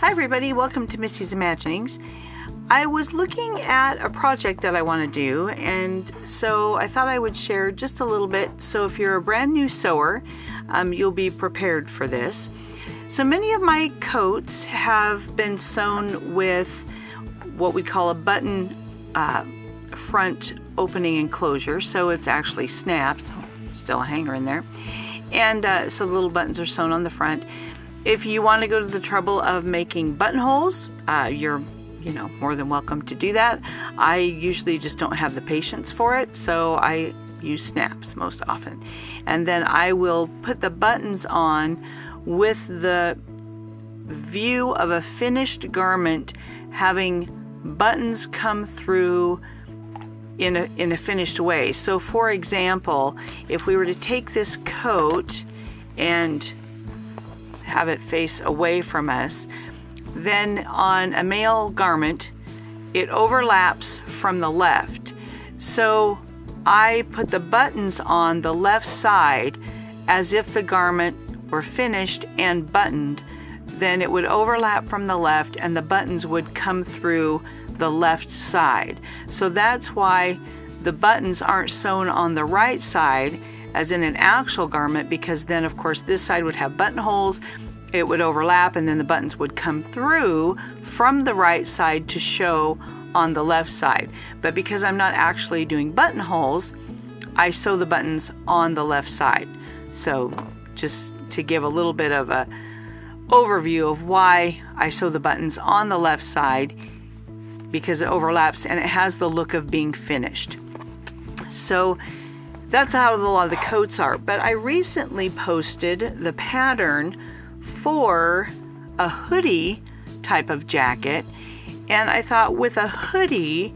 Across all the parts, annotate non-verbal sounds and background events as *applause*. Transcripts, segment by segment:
Hi, everybody. Welcome to Missy's Imaginings. I was looking at a project that I want to do, and so I thought I would share just a little bit. So, if you're a brand new sewer, um, you'll be prepared for this. So, many of my coats have been sewn with what we call a button uh, front opening and closure. So, it's actually snaps, still a hanger in there. And uh, so, the little buttons are sewn on the front. If you want to go to the trouble of making buttonholes, uh, you're you know, more than welcome to do that. I usually just don't have the patience for it, so I use snaps most often. And then I will put the buttons on with the view of a finished garment having buttons come through in a, in a finished way. So, for example, if we were to take this coat and have it face away from us, then on a male garment, it overlaps from the left. So I put the buttons on the left side as if the garment were finished and buttoned. Then it would overlap from the left and the buttons would come through the left side. So that's why the buttons aren't sewn on the right side as in an actual garment because then of course this side would have buttonholes it would overlap and then the buttons would come through from the right side to show on the left side. But because I'm not actually doing buttonholes, I sew the buttons on the left side. So just to give a little bit of a overview of why I sew the buttons on the left side because it overlaps and it has the look of being finished. So that's how a lot of the coats are. But I recently posted the pattern for a hoodie type of jacket. And I thought with a hoodie,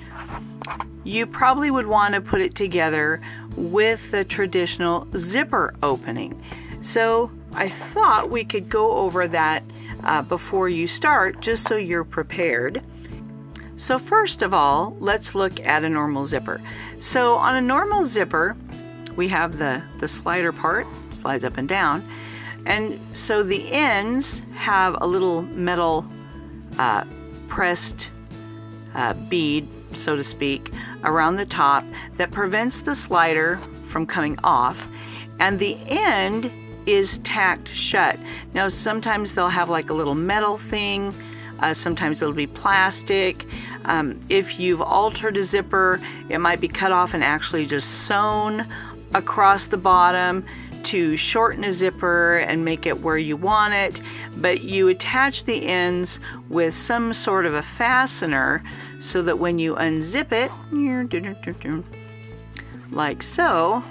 you probably would want to put it together with the traditional zipper opening. So I thought we could go over that uh, before you start, just so you're prepared. So first of all, let's look at a normal zipper. So on a normal zipper, we have the, the slider part, slides up and down, and so the ends have a little metal uh, pressed uh, bead, so to speak, around the top that prevents the slider from coming off. And the end is tacked shut. Now, sometimes they'll have like a little metal thing, uh, sometimes it'll be plastic. Um, if you've altered a zipper, it might be cut off and actually just sewn across the bottom to shorten a zipper and make it where you want it, but you attach the ends with some sort of a fastener so that when you unzip it, like so,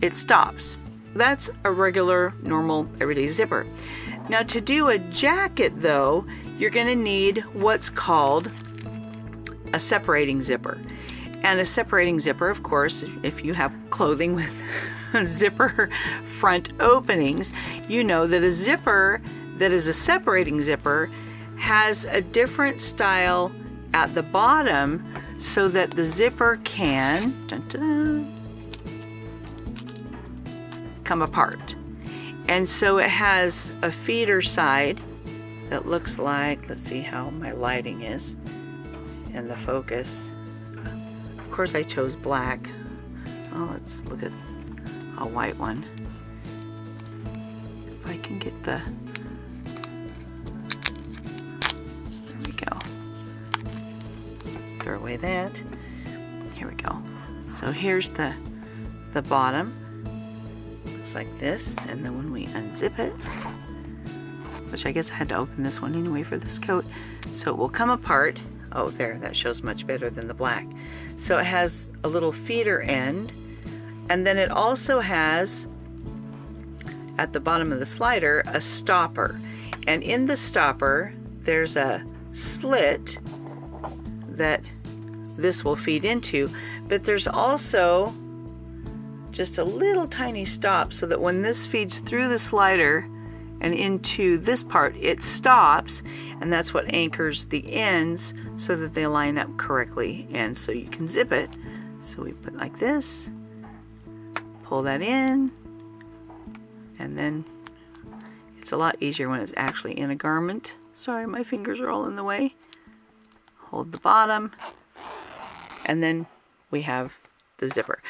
it stops. That's a regular, normal, everyday zipper. Now, to do a jacket, though, you're going to need what's called a separating zipper. And a separating zipper, of course, if you have clothing with *laughs* zipper front openings, you know that a zipper that is a separating zipper has a different style at the bottom so that the zipper can dun, dun, come apart. And so it has a feeder side that looks like, let's see how my lighting is and the focus. Course I chose black. Oh, let's look at a white one. If I can get the, there we go. Throw away that. Here we go. So here's the, the bottom. Looks like this, and then when we unzip it, which I guess I had to open this one anyway for this coat, so it will come apart. Oh, there, that shows much better than the black. So it has a little feeder end and then it also has at the bottom of the slider a stopper. And in the stopper, there's a slit that this will feed into, but there's also just a little tiny stop so that when this feeds through the slider and into this part, it stops, and that's what anchors the ends so that they line up correctly and so you can zip it. So we put like this pull that in and then It's a lot easier when it's actually in a garment. Sorry, my fingers are all in the way. Hold the bottom, and then we have the zipper.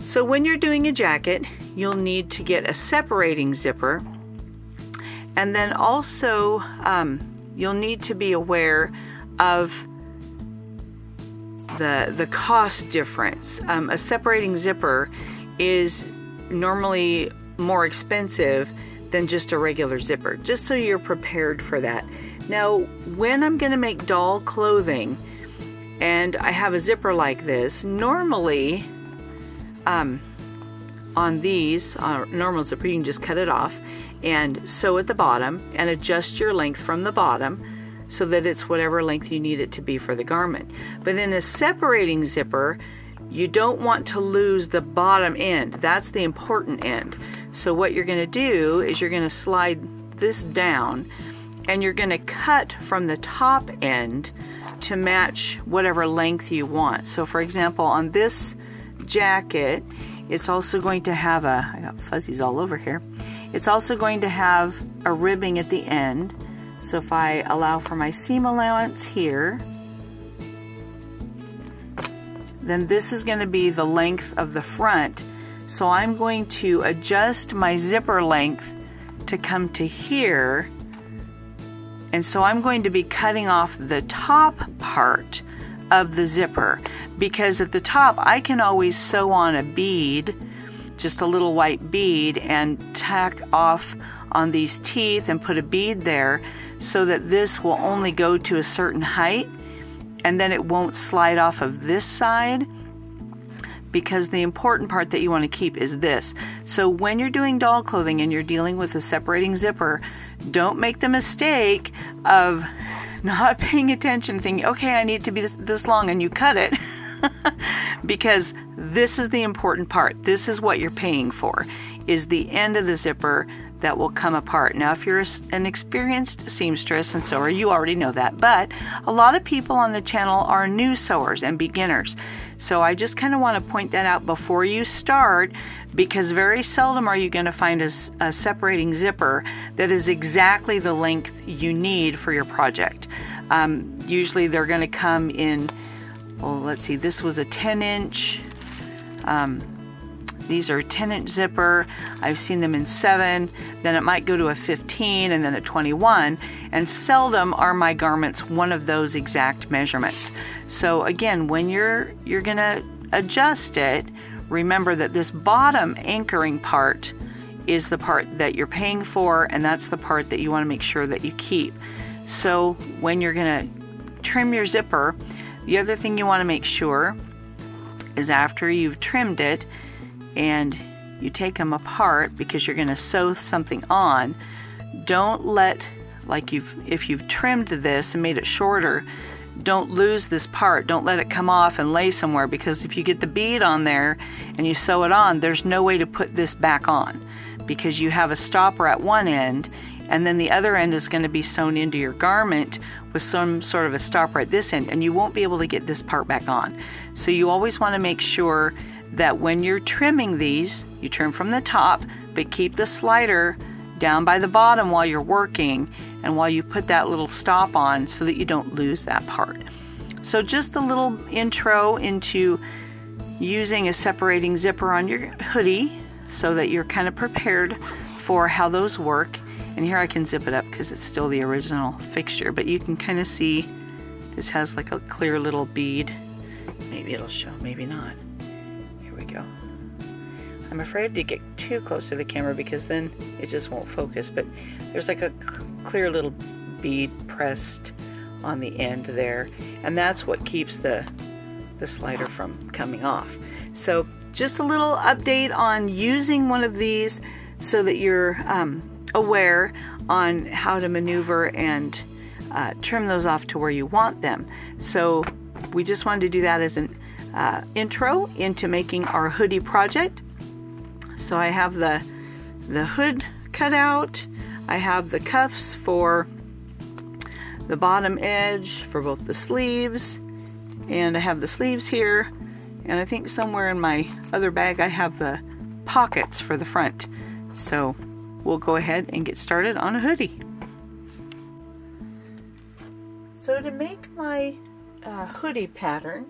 So when you're doing a jacket, you'll need to get a separating zipper. And then also, um, you'll need to be aware of the, the cost difference. Um, a separating zipper is normally more expensive than just a regular zipper, just so you're prepared for that. Now, when I'm going to make doll clothing and I have a zipper like this, normally um, on these, uh, normal zipper, you can just cut it off and sew at the bottom and adjust your length from the bottom so that it's whatever length you need it to be for the garment. But in a separating zipper, you don't want to lose the bottom end. That's the important end. So what you're going to do is you're going to slide this down and you're going to cut from the top end to match whatever length you want. So for example, on this jacket, it's also going to have a, I got fuzzies all over here. It's also going to have a ribbing at the end. So if I allow for my seam allowance here, then this is going to be the length of the front. So I'm going to adjust my zipper length to come to here. And so I'm going to be cutting off the top part of the zipper because at the top I can always sew on a bead, just a little white bead, and tack off on these teeth and put a bead there so that this will only go to a certain height and then it won't slide off of this side because the important part that you want to keep is this. So when you're doing doll clothing and you're dealing with a separating zipper, don't make the mistake of not *laughs* paying attention thinking, okay, I need to be this, this long and you cut it. *laughs* because this is the important part. This is what you're paying for is the end of the zipper that will come apart. Now, if you're an experienced seamstress, and are you already know that, but a lot of people on the channel are new sewers and beginners. So I just kind of want to point that out before you start because very seldom are you going to find a, a separating zipper that is exactly the length you need for your project. Um, usually they're going to come in, well, let's see, this was a 10 inch. Um, these are 10 inch zipper. I've seen them in 7, then it might go to a 15 and then a 21, and seldom are my garments one of those exact measurements. So again, when you're you're going to adjust it, remember that this bottom anchoring part is the part that you're paying for and that's the part that you want to make sure that you keep. So when you're going to trim your zipper, the other thing you want to make sure is after you've trimmed it and you take them apart because you're going to sew something on, don't let like you've if you've trimmed this and made it shorter, don't lose this part. Don't let it come off and lay somewhere because if you get the bead on there and you sew it on, there's no way to put this back on because you have a stopper at one end and then the other end is going to be sewn into your garment with some sort of a stopper at this end and you won't be able to get this part back on. So you always want to make sure that when you're trimming these, you trim from the top, but keep the slider down by the bottom while you're working and while you put that little stop on so that you don't lose that part. So just a little intro into using a separating zipper on your hoodie so that you're kind of prepared for how those work. And here I can zip it up because it's still the original fixture, but you can kind of see this has like a clear little bead. Maybe it'll show, maybe not Here we go. I'm afraid to get too close to the camera because then it just won't focus, but there's like a clear little bead pressed on the end there, and that's what keeps the, the slider from coming off. So just a little update on using one of these so that you're um, aware on how to maneuver and uh, trim those off to where you want them. So we just wanted to do that as an uh, intro into making our hoodie project. So I have the, the hood cut out. I have the cuffs for the bottom edge for both the sleeves and I have the sleeves here and I think somewhere in my other bag I have the pockets for the front. So we'll go ahead and get started on a hoodie. So to make my uh, hoodie pattern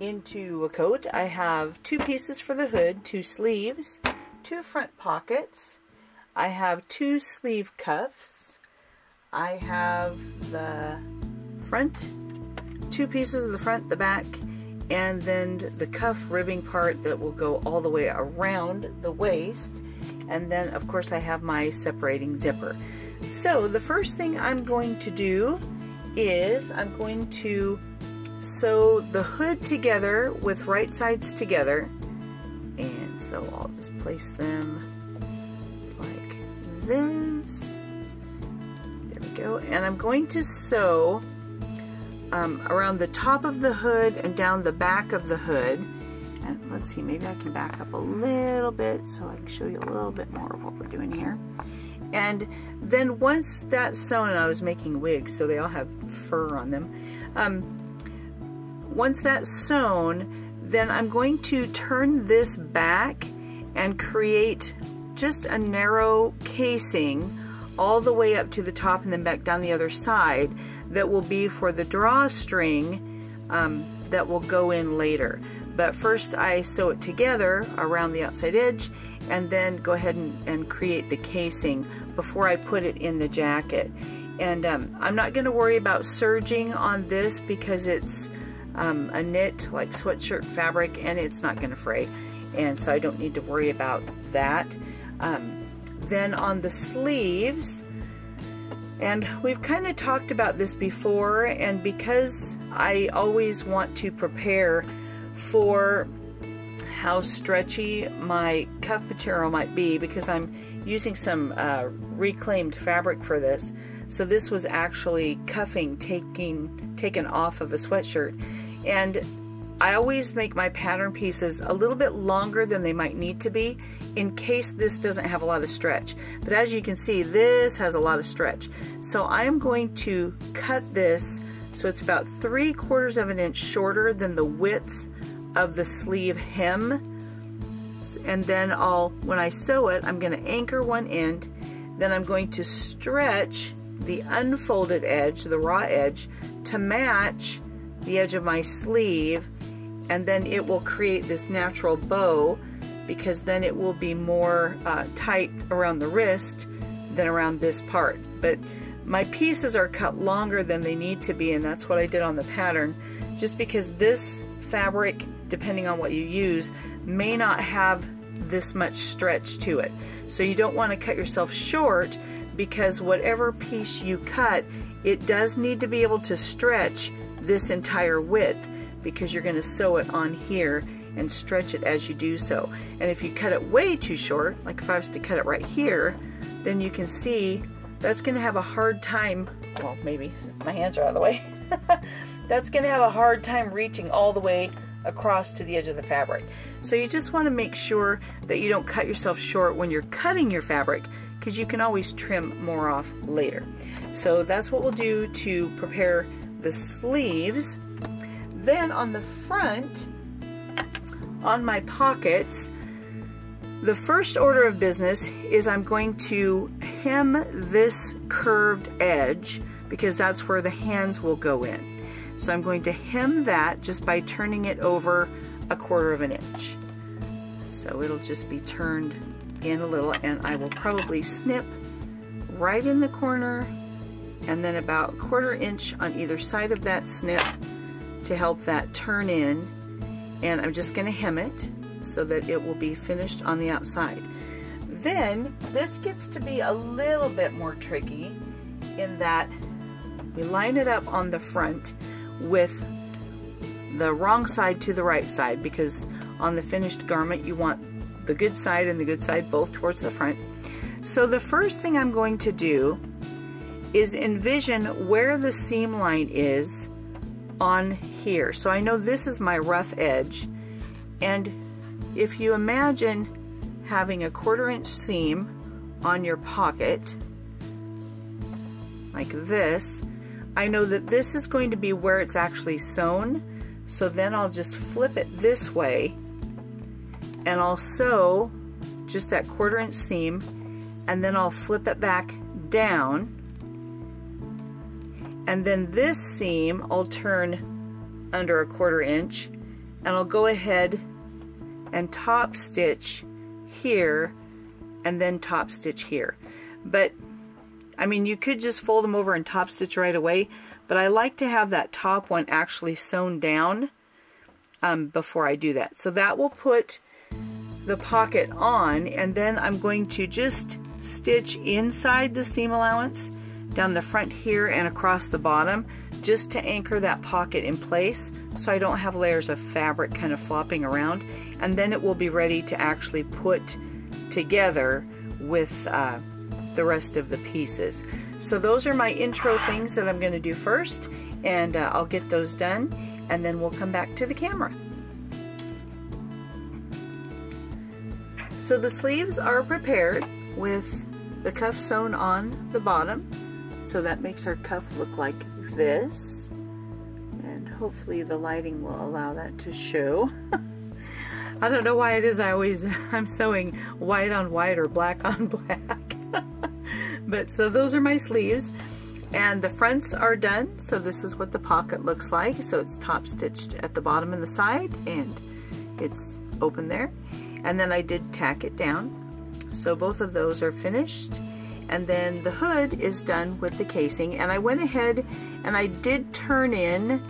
into a coat, I have two pieces for the hood, two sleeves, two front pockets, I have two sleeve cuffs, I have the front, two pieces of the front, the back, and then the cuff ribbing part that will go all the way around the waist. And then, of course, I have my separating zipper. So the first thing I'm going to do is I'm going to sew the hood together with right sides together. And so I'll just place them like this. There we go. And I'm going to sew um, around the top of the hood and down the back of the hood. And let's see, maybe I can back up a little bit so I can show you a little bit more of what we're doing here. And then once that's sewn, I was making wigs, so they all have fur on them. Um, once that's sewn, then I'm going to turn this back and create just a narrow casing all the way up to the top and then back down the other side that will be for the drawstring um, that will go in later. But first I sew it together around the outside edge and then go ahead and, and create the casing before I put it in the jacket. And um, I'm not going to worry about serging on this because it's um, a knit like sweatshirt fabric and it's not going to fray. And so I don't need to worry about that. Um, then on the sleeves, and we've kind of talked about this before, and because I always want to prepare for how stretchy my cuff material might be because I'm using some uh, reclaimed fabric for this. So this was actually cuffing taking, taken off of a sweatshirt. And I always make my pattern pieces a little bit longer than they might need to be in case this doesn't have a lot of stretch. But as you can see, this has a lot of stretch. So I'm going to cut this so it's about three quarters of an inch shorter than the width of the sleeve hem. And then I'll, when I sew it, I'm gonna anchor one end, then I'm going to stretch the unfolded edge, the raw edge, to match the edge of my sleeve, and then it will create this natural bow because then it will be more uh, tight around the wrist than around this part. But my pieces are cut longer than they need to be and that's what I did on the pattern just because this fabric, depending on what you use, may not have this much stretch to it. So you don't want to cut yourself short because whatever piece you cut, it does need to be able to stretch this entire width because you're going to sew it on here and stretch it as you do so. And if you cut it way too short, like if I was to cut it right here, then you can see that's going to have a hard time, well maybe my hands are out of the way, *laughs* that's going to have a hard time reaching all the way across to the edge of the fabric. So you just want to make sure that you don't cut yourself short when you're cutting your fabric because you can always trim more off later. So that's what we'll do to prepare the sleeves. Then on the front, on my pockets, the first order of business is I'm going to hem this curved edge because that's where the hands will go in. So I'm going to hem that just by turning it over a quarter of an inch. So it'll just be turned in a little and I will probably snip right in the corner and then about a quarter inch on either side of that snip to help that turn in and I'm just going to hem it so that it will be finished on the outside. Then this gets to be a little bit more tricky in that we line it up on the front with the wrong side to the right side because on the finished garment you want the good side and the good side both towards the front. So the first thing I'm going to do is envision where the seam line is on here. So I know this is my rough edge and if you imagine having a quarter inch seam on your pocket like this, I know that this is going to be where it's actually sewn. So then I'll just flip it this way and I'll sew just that quarter inch seam and then I'll flip it back down and then this seam I'll turn under a quarter inch and I'll go ahead and top stitch here and then top stitch here but I mean you could just fold them over and top stitch right away but I like to have that top one actually sewn down um, before I do that. So that will put the pocket on and then I'm going to just stitch inside the seam allowance down the front here and across the bottom just to anchor that pocket in place so I don't have layers of fabric kind of flopping around. And then it will be ready to actually put together with uh, the rest of the pieces. So those are my intro things that I'm going to do first and uh, I'll get those done and then we'll come back to the camera. So the sleeves are prepared with the cuff sewn on the bottom so that makes our cuff look like this. And hopefully the lighting will allow that to show. *laughs* I don't know why it is I always, *laughs* I'm sewing white on white or black on *laughs* black. But so those are my sleeves. And the fronts are done, so this is what the pocket looks like. So it's top stitched at the bottom and the side, and it's open there. And then I did tack it down. So both of those are finished and then the hood is done with the casing and I went ahead and I did turn in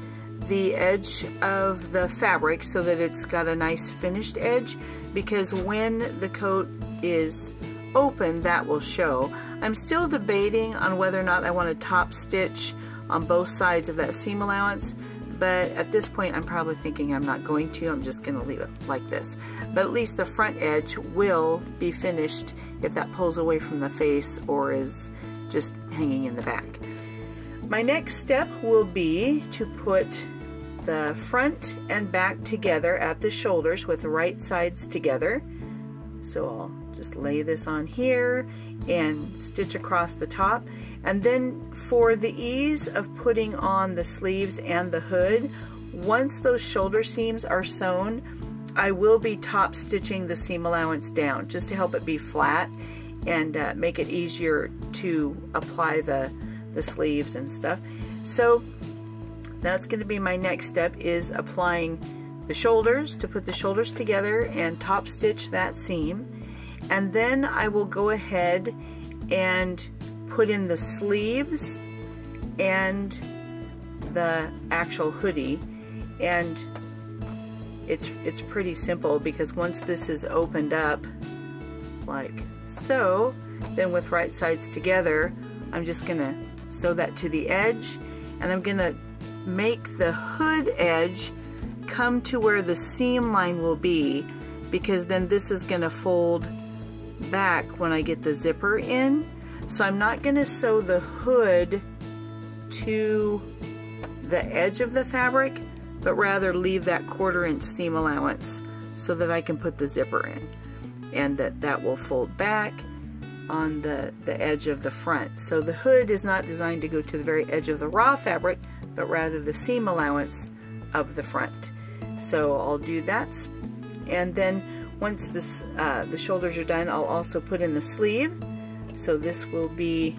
the edge of the fabric so that it's got a nice finished edge because when the coat is open that will show. I'm still debating on whether or not I want to top stitch on both sides of that seam allowance but at this point I'm probably thinking I'm not going to, I'm just going to leave it like this. But at least the front edge will be finished if that pulls away from the face or is just hanging in the back. My next step will be to put the front and back together at the shoulders with the right sides together. So I'll just lay this on here and stitch across the top. And then for the ease of putting on the sleeves and the hood, once those shoulder seams are sewn, I will be top stitching the seam allowance down just to help it be flat and uh, make it easier to apply the, the sleeves and stuff. So that's going to be my next step is applying the shoulders to put the shoulders together and top stitch that seam. And then I will go ahead and put in the sleeves and the actual hoodie. And it's it's pretty simple because once this is opened up like so then with right sides together I'm just gonna sew that to the edge and I'm gonna make the hood edge come to where the seam line will be because then this is gonna fold back when I get the zipper in so I'm not going to sew the hood to the edge of the fabric, but rather leave that quarter inch seam allowance so that I can put the zipper in. And that that will fold back on the, the edge of the front. So the hood is not designed to go to the very edge of the raw fabric, but rather the seam allowance of the front. So I'll do that. And then once this, uh, the shoulders are done, I'll also put in the sleeve. So this will be,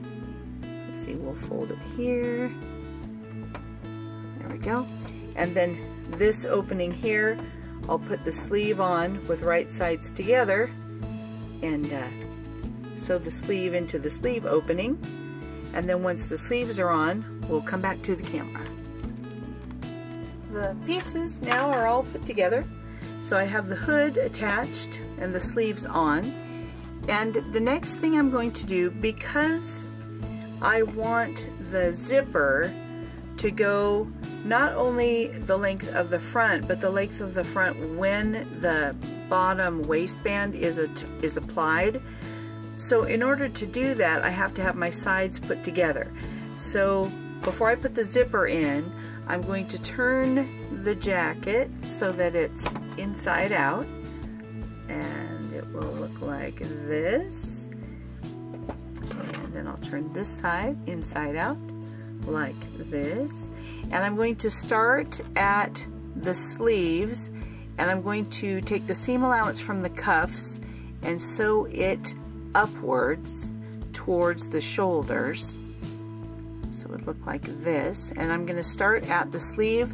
let's see, we'll fold it here. There we go. And then this opening here, I'll put the sleeve on with right sides together and uh, sew the sleeve into the sleeve opening. And then once the sleeves are on, we'll come back to the camera. The pieces now are all put together. So I have the hood attached and the sleeves on. And the next thing I'm going to do, because I want the zipper to go not only the length of the front, but the length of the front when the bottom waistband is, is applied. So in order to do that, I have to have my sides put together. So before I put the zipper in, I'm going to turn the jacket so that it's inside out. And it will look like this. And then I'll turn this side inside out like this. And I'm going to start at the sleeves and I'm going to take the seam allowance from the cuffs and sew it upwards towards the shoulders. So it would look like this. And I'm gonna start at the sleeve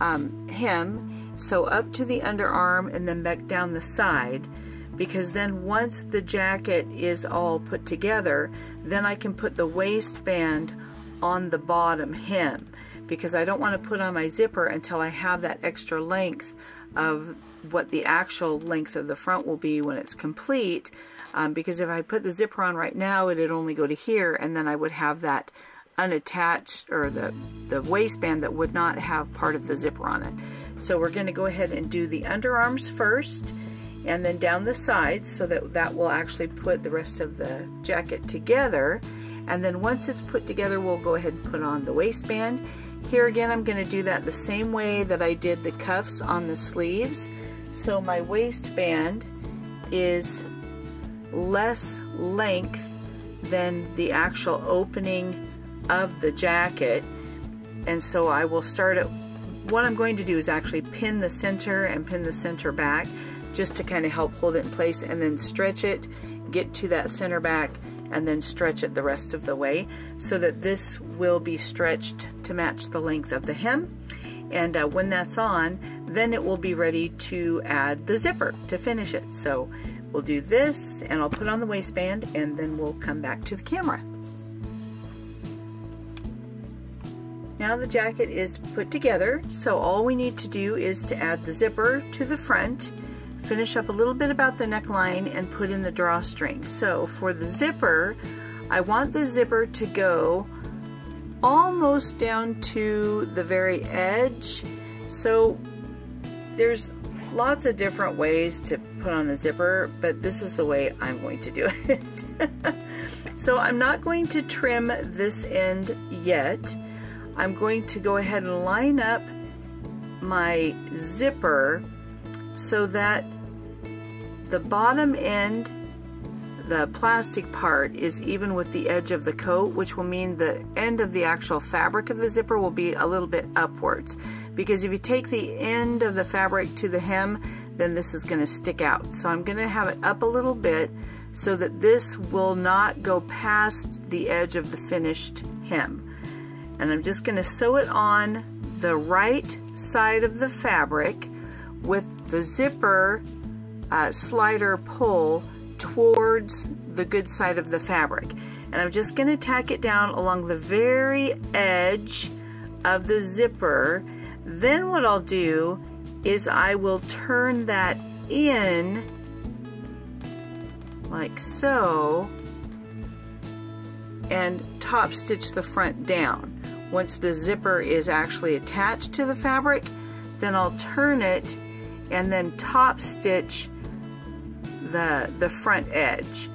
um, hem, so up to the underarm and then back down the side because then once the jacket is all put together, then I can put the waistband on the bottom hem because I don't want to put on my zipper until I have that extra length of what the actual length of the front will be when it's complete um, because if I put the zipper on right now it'd only go to here and then I would have that unattached or the, the waistband that would not have part of the zipper on it. So we're going to go ahead and do the underarms first and then down the sides so that that will actually put the rest of the jacket together. And then once it's put together, we'll go ahead and put on the waistband. Here again, I'm gonna do that the same way that I did the cuffs on the sleeves. So my waistband is less length than the actual opening of the jacket. And so I will start at, what I'm going to do is actually pin the center and pin the center back just to kind of help hold it in place and then stretch it, get to that center back, and then stretch it the rest of the way so that this will be stretched to match the length of the hem. And uh, when that's on, then it will be ready to add the zipper to finish it. So we'll do this and I'll put on the waistband and then we'll come back to the camera. Now the jacket is put together, so all we need to do is to add the zipper to the front finish up a little bit about the neckline and put in the drawstring. So for the zipper, I want the zipper to go almost down to the very edge. So there's lots of different ways to put on a zipper, but this is the way I'm going to do *laughs* it. so I'm not going to trim this end yet. I'm going to go ahead and line up my zipper so that the bottom end, the plastic part, is even with the edge of the coat, which will mean the end of the actual fabric of the zipper will be a little bit upwards. Because if you take the end of the fabric to the hem, then this is gonna stick out. So I'm gonna have it up a little bit so that this will not go past the edge of the finished hem. And I'm just gonna sew it on the right side of the fabric with the zipper uh, slider pull towards the good side of the fabric. And I'm just going to tack it down along the very edge of the zipper. Then what I'll do is I will turn that in like so and top stitch the front down. Once the zipper is actually attached to the fabric, then I'll turn it and then top stitch the, the front edge.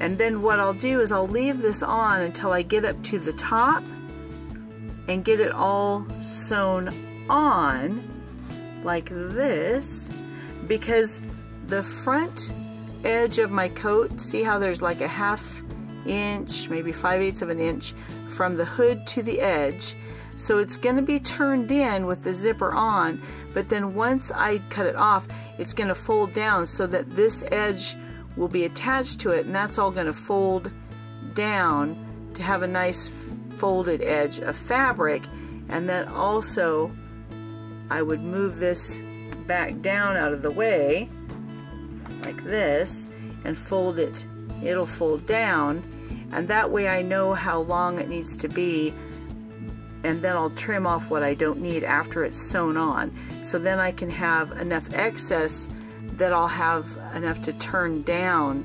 And then what I'll do is I'll leave this on until I get up to the top and get it all sewn on like this because the front edge of my coat, see how there's like a half inch, maybe 5 eighths of an inch from the hood to the edge. So it's going to be turned in with the zipper on, but then once I cut it off, it's going to fold down so that this edge will be attached to it, and that's all going to fold down to have a nice folded edge of fabric. And then also, I would move this back down out of the way, like this, and fold it. It'll fold down, and that way I know how long it needs to be and then I'll trim off what I don't need after it's sewn on. So then I can have enough excess that I'll have enough to turn down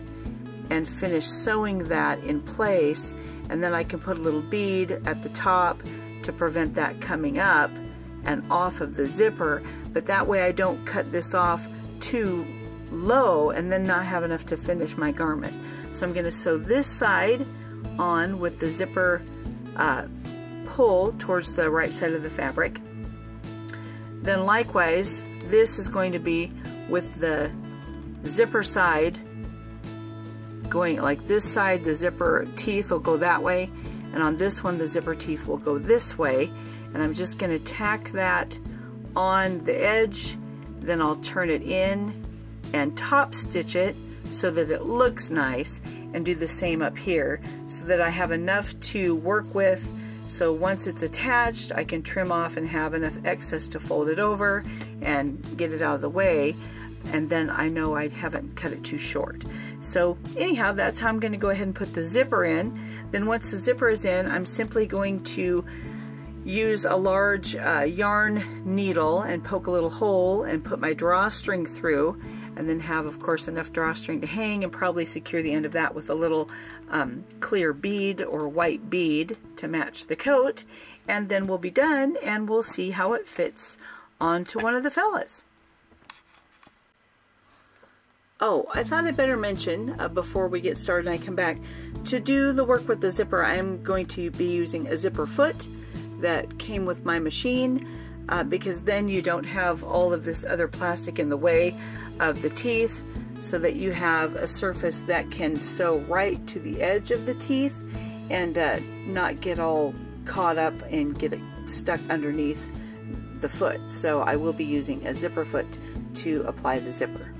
and finish sewing that in place and then I can put a little bead at the top to prevent that coming up and off of the zipper but that way I don't cut this off too low and then not have enough to finish my garment. So I'm going to sew this side on with the zipper uh, pull towards the right side of the fabric. Then likewise, this is going to be with the zipper side going like this side, the zipper teeth will go that way, and on this one, the zipper teeth will go this way. And I'm just gonna tack that on the edge, then I'll turn it in and top stitch it so that it looks nice and do the same up here so that I have enough to work with so once it's attached I can trim off and have enough excess to fold it over and get it out of the way and then I know I haven't cut it too short. So anyhow that's how I'm going to go ahead and put the zipper in. Then once the zipper is in I'm simply going to use a large uh, yarn needle and poke a little hole and put my drawstring through and then have of course enough drawstring to hang and probably secure the end of that with a little um, clear bead or white bead to match the coat and then we'll be done and we'll see how it fits onto one of the fellas. Oh, I thought I'd better mention uh, before we get started and I come back, to do the work with the zipper I am going to be using a zipper foot that came with my machine uh, because then you don't have all of this other plastic in the way of the teeth so that you have a surface that can sew right to the edge of the teeth and uh, not get all caught up and get stuck underneath the foot. So I will be using a zipper foot to apply the zipper.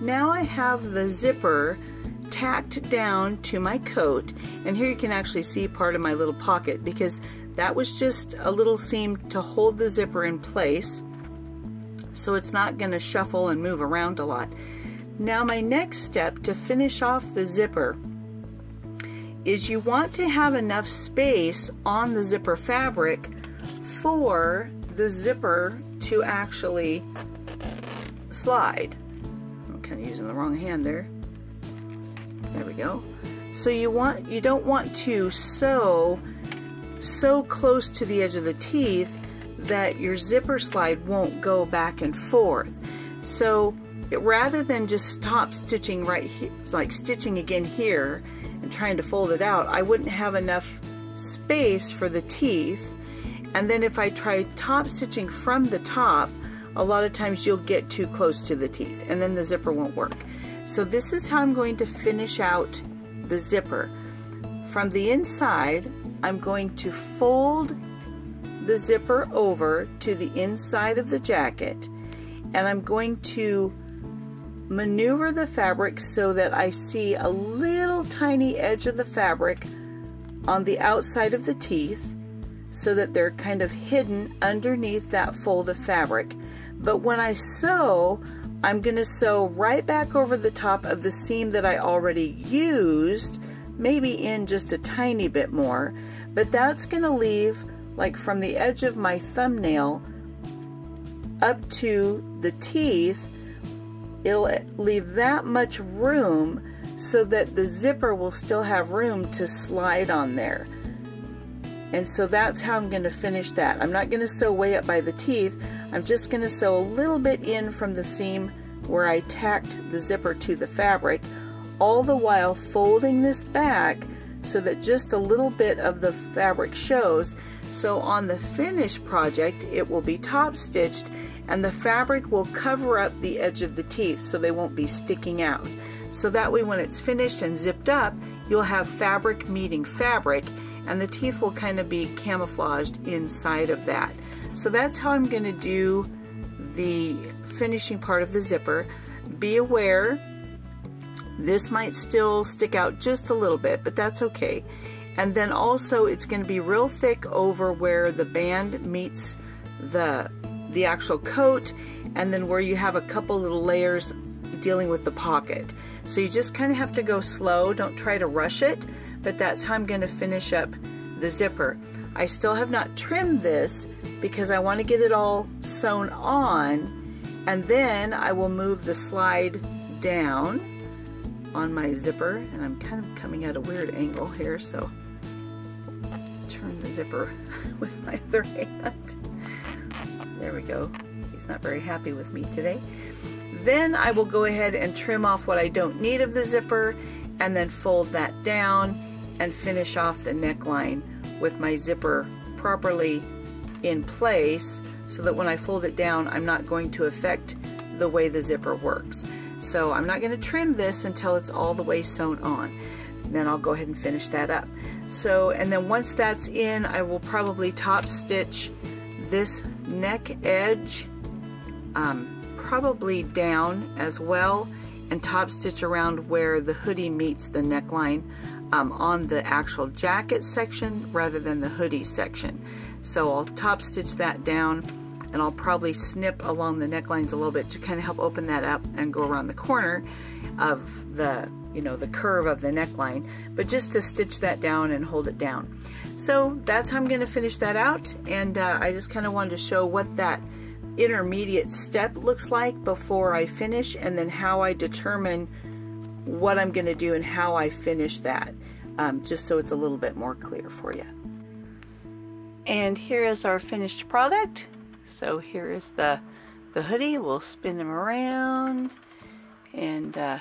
Now I have the zipper tacked down to my coat and here you can actually see part of my little pocket because that was just a little seam to hold the zipper in place so it's not going to shuffle and move around a lot. Now my next step to finish off the zipper is you want to have enough space on the zipper fabric for the zipper to actually slide. I'm kind of using the wrong hand there. There we go. So you want you don't want to sew so close to the edge of the teeth that your zipper slide won't go back and forth. So it, rather than just stop stitching right here, like stitching again here and trying to fold it out, I wouldn't have enough space for the teeth. And then if I try top stitching from the top, a lot of times you'll get too close to the teeth and then the zipper won't work. So this is how I'm going to finish out the zipper. From the inside, I'm going to fold the zipper over to the inside of the jacket and I'm going to maneuver the fabric so that I see a little tiny edge of the fabric on the outside of the teeth so that they're kind of hidden underneath that fold of fabric. But when I sew, I'm going to sew right back over the top of the seam that I already used, maybe in just a tiny bit more, but that's going to leave like from the edge of my thumbnail up to the teeth, it'll leave that much room so that the zipper will still have room to slide on there. And so that's how I'm going to finish that. I'm not going to sew way up by the teeth. I'm just going to sew a little bit in from the seam where I tacked the zipper to the fabric, all the while folding this back so that just a little bit of the fabric shows so on the finished project, it will be top stitched and the fabric will cover up the edge of the teeth so they won't be sticking out. So that way when it's finished and zipped up, you'll have fabric meeting fabric and the teeth will kind of be camouflaged inside of that. So that's how I'm going to do the finishing part of the zipper. Be aware, this might still stick out just a little bit, but that's okay. And then also it's going to be real thick over where the band meets the, the actual coat and then where you have a couple little layers dealing with the pocket. So you just kind of have to go slow, don't try to rush it, but that's how I'm going to finish up the zipper. I still have not trimmed this because I want to get it all sewn on and then I will move the slide down on my zipper and I'm kind of coming at a weird angle here so turn the zipper *laughs* with my other hand. There we go. He's not very happy with me today. Then I will go ahead and trim off what I don't need of the zipper and then fold that down and finish off the neckline with my zipper properly in place so that when I fold it down I'm not going to affect the way the zipper works. So I'm not going to trim this until it's all the way sewn on. Then I'll go ahead and finish that up. So, and then once that's in, I will probably top stitch this neck edge um, probably down as well and top stitch around where the hoodie meets the neckline um, on the actual jacket section rather than the hoodie section. So I'll top stitch that down and I'll probably snip along the necklines a little bit to kind of help open that up and go around the corner of the you know the curve of the neckline but just to stitch that down and hold it down so that's how I'm going to finish that out and uh, I just kind of wanted to show what that intermediate step looks like before I finish and then how I determine what I'm going to do and how I finish that um, just so it's a little bit more clear for you. And here is our finished product. So here is the, the hoodie. We'll spin them around and uh,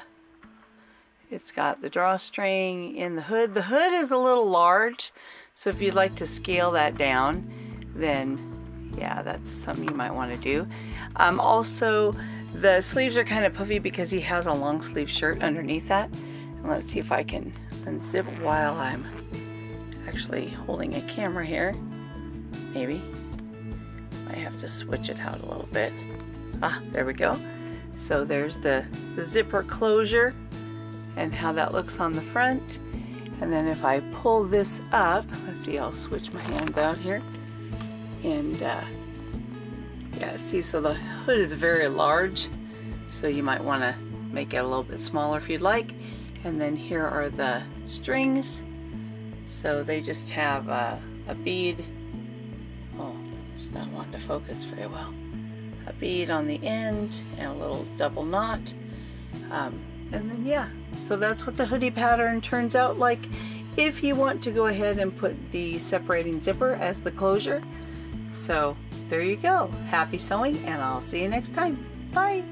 it's got the drawstring in the hood. The hood is a little large so if you'd like to scale that down then yeah, that's something you might want to do. Um, also, the sleeves are kind of puffy because he has a long sleeve shirt underneath that. And let's see if I can unzip while I'm actually holding a camera here. Maybe. I have to switch it out a little bit. Ah, there we go. So there's the, the zipper closure and how that looks on the front. And then if I pull this up, let's see, I'll switch my hands out here. And uh, yeah see so the hood is very large so you might want to make it a little bit smaller if you'd like. And then here are the strings. So they just have a, a bead. Oh it's not wanting to focus very well. A bead on the end and a little double knot. Um, and then yeah so that's what the hoodie pattern turns out like if you want to go ahead and put the separating zipper as the closure so there you go. Happy sewing and I'll see you next time. Bye.